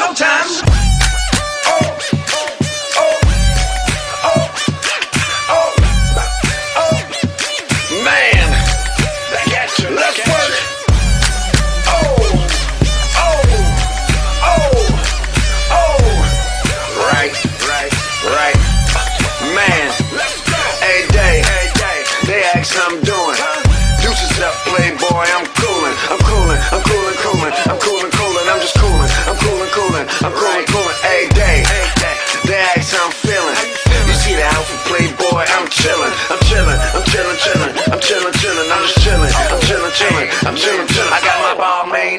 showtime. Man, let's work. Right, right, right. Man, a day, they ask how I'm doing. Deuces up, playboy, I'm coolin', I'm coolin', I'm coolin',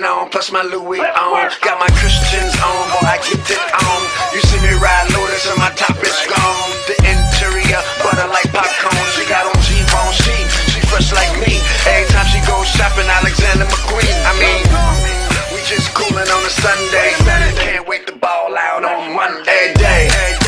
ball main on, plus my Louis on, got my Christians on, boy, I get it on. You see me ride Lotus and my top is gone. The interior, butter like popcorn. She got on G-bone, she, she fresh like me. Every time she goes shopping, Alexander McQueen. I mean, we just coolin' on a Sunday. Can't wait to ball out on Monday. Day,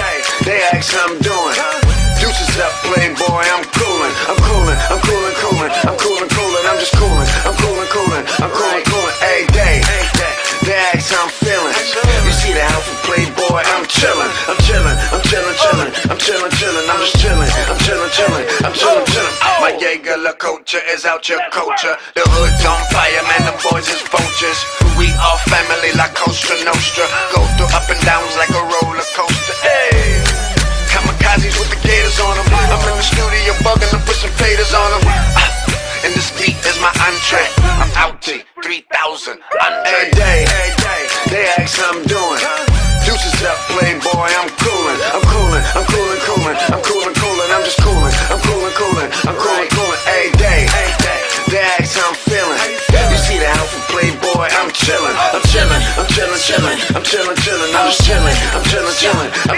You see the outfit, playboy, I'm chillin', I'm chillin', I'm chillin', chillin', I'm chillin', chillin', I'm just chillin', I'm chillin', chillin', I'm chillin', chillin'. Oh! My Jaeger-LeCoultre is out your culture. The hood's on fire, man, them boys is vultures. We all family like Cosa Nostra. Go through up and downs like a roller coaster. Hey. Kamikazes with the gators on them. I'm in the studio bugging them, put some faders on them. 3,000 Every day, they ask how I'm doing. Deuces up, playboy, I'm coolin', I'm coolin', I'm coolin', coolin', I'm coolin', coolin', I'm just coolin', I'm coolin', coolin', I'm coolin', coolin', every day. They ask how I'm feelin'. You see the outfit, playboy, I'm chillin', I'm chillin', I'm chillin', chillin', I'm chillin', chillin', I'm just chillin', I'm chillin', chillin'.